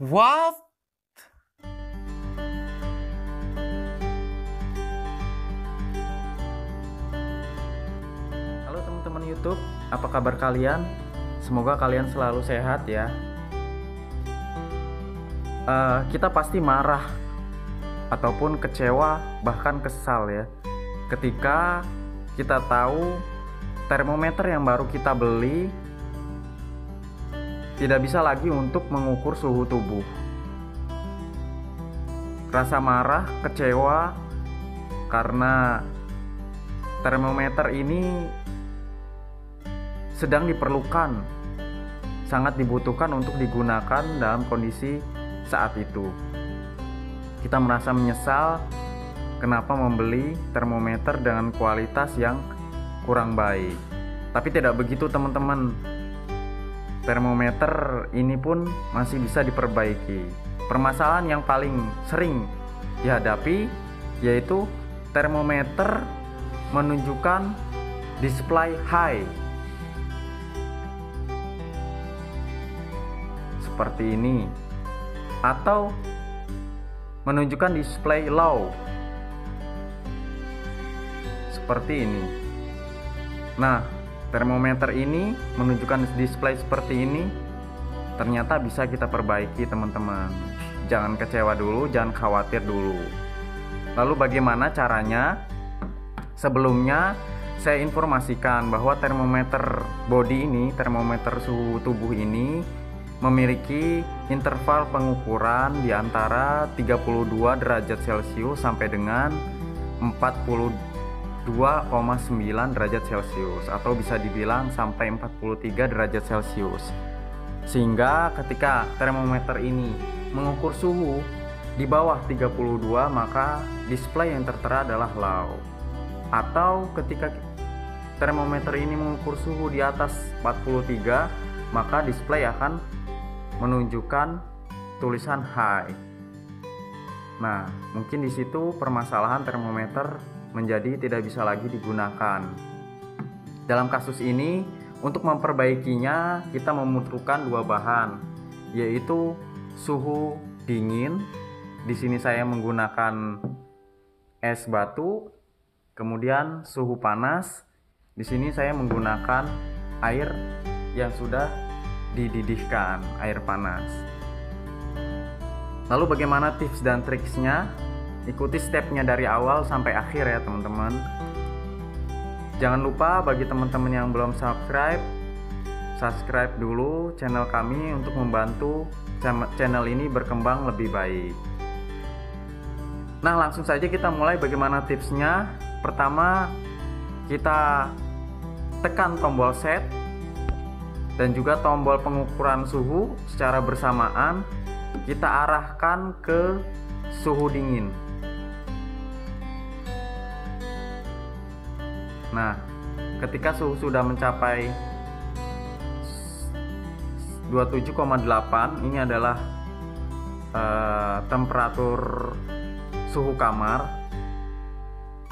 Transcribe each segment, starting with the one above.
What? Halo teman-teman YouTube, apa kabar kalian? Semoga kalian selalu sehat ya. Eh, kita pasti marah ataupun kecewa, bahkan kesal ya, ketika kita tahu termometer yang baru kita beli tidak bisa lagi untuk mengukur suhu tubuh. Rasa marah, kecewa karena termometer ini sedang diperlukan, sangat dibutuhkan untuk digunakan dalam kondisi saat itu. Kita merasa menyesal kenapa membeli termometer dengan kualitas yang kurang baik. Tapi tidak begitu, teman-teman. Termometer ini pun masih bisa diperbaiki. Permasalahan yang paling sering dihadapi yaitu termometer menunjukkan display high seperti ini atau menunjukkan display low seperti ini. Nah, termometer ini menunjukkan display seperti ini ternyata bisa kita perbaiki teman-teman. Jangan kecewa dulu, jangan khawatir dulu. Lalu bagaimana caranya? Sebelumnya saya informasikan bahwa termometer body ini, termometer suhu tubuh ini memiliki interval pengukuran di antara 32 derajat Celcius sampai dengan 42,9 derajat Celcius atau bisa dibilang sampai 43 derajat Celcius. Sehingga ketika termometer ini mengukur suhu di bawah 32 maka display yang tertera adalah low atau ketika termometer ini mengukur suhu di atas 43 maka display akan menunjukkan tulisan high. Nah, mungkin di situ permasalahan termometer menjadi tidak bisa lagi digunakan. Dalam kasus ini, untuk memperbaikinya kita membutuhkan dua bahan, yaitu suhu dingin. Di sini saya menggunakan es batu Kemudian suhu panas. Di sini saya menggunakan air yang sudah dididihkan, air panas. Lalu bagaimana tips dan triksnya? Ikuti stepnya dari awal sampai akhir ya teman-teman. Jangan lupa bagi teman-teman yang belum subscribe, subscribe dulu channel kami untuk membantu channel ini berkembang lebih baik. Nah langsung saja kita mulai bagaimana tipsnya Pertama, kita tekan tombol set dan juga tombol pengukuran suhu secara bersamaan kita arahkan ke suhu dingin. Nah, ketika suhu sudah mencapai 27,8 ini adalah uh, temperatur suhu kamar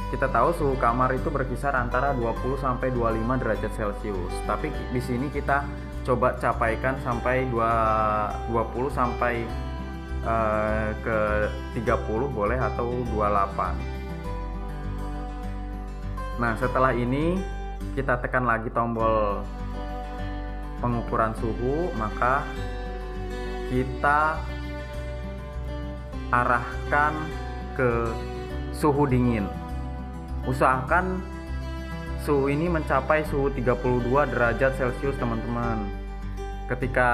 kita tahu suhu kamar itu berkisar antara 20 sampai 25 derajat Celcius. Tapi di sini kita coba capaikan sampai 2 20 sampai uh, ke 30 boleh atau 28. Nah, setelah ini kita tekan lagi tombol pengukuran suhu, maka kita arahkan ke suhu dingin. Usahakan suhu ini mencapai suhu 32 derajat celcius teman-teman. Ketika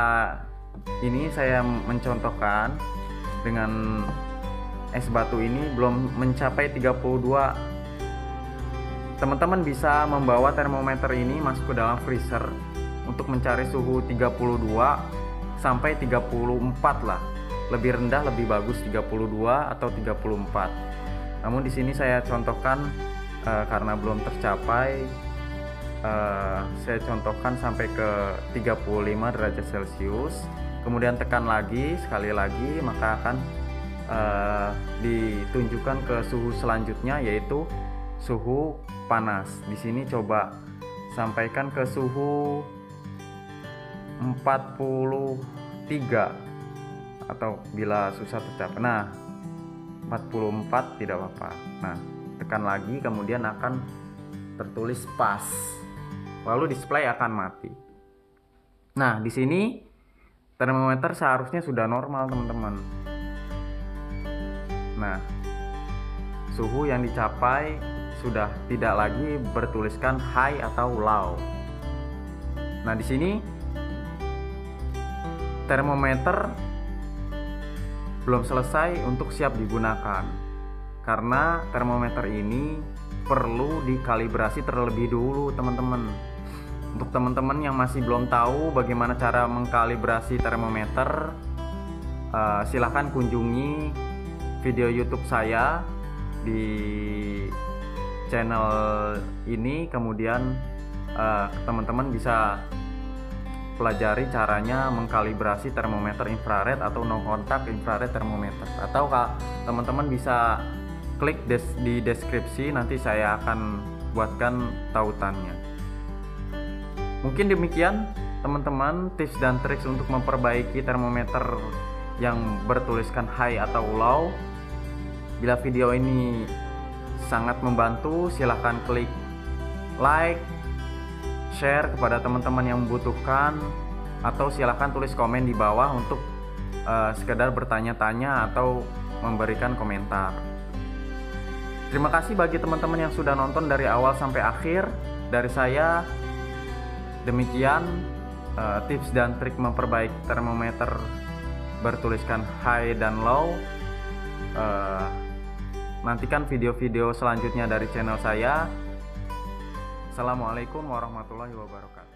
ini saya mencontohkan dengan es batu ini belum mencapai 32 teman-teman bisa membawa termometer ini masuk ke dalam freezer untuk mencari suhu 32 sampai 34 lah. Lebih rendah lebih bagus 32 atau 34 namun di sini saya contohkan uh, karena belum tercapai uh, saya contohkan sampai ke 35 derajat celcius. Kemudian tekan lagi sekali lagi maka akan uh, ditunjukkan ke suhu selanjutnya yaitu suhu panas. Di sini coba sampaikan ke suhu 43 atau bila susah tercapai nah 44 tidak apa-apa. Nah tekan lagi kemudian akan tertulis pas. Lalu display akan mati. Nah di sini termometer seharusnya sudah normal teman-teman. Nah suhu yang dicapai sudah tidak lagi bertuliskan high atau low nah di sini termometer belum selesai untuk siap digunakan karena termometer ini perlu dikalibrasi terlebih dulu teman-teman. Untuk teman-teman yang masih belum tahu bagaimana cara mengkalibrasi termometer uh, silahkan kunjungi video YouTube saya di channel ini kemudian uh, teman-teman bisa pelajari caranya mengkalibrasi termometer infrared atau no kontak infrared termometer. Atau teman-teman bisa klik des di deskripsi nanti saya akan buatkan tautannya. Mungkin demikian teman-teman tips dan trik untuk memperbaiki termometer yang bertuliskan high atau low bila video ini sangat membantu silahkan klik like share kepada teman-teman yang membutuhkan atau silahkan tulis komen di bawah untuk uh, sekedar bertanya-tanya atau memberikan komentar. Terima kasih bagi teman-teman yang sudah nonton dari awal sampai akhir. Dari saya demikian uh, tips dan trik memperbaiki termometer bertuliskan high dan low. Uh, nantikan video-video selanjutnya dari channel saya. Assalamualaikum warahmatullahi wabarakatuh.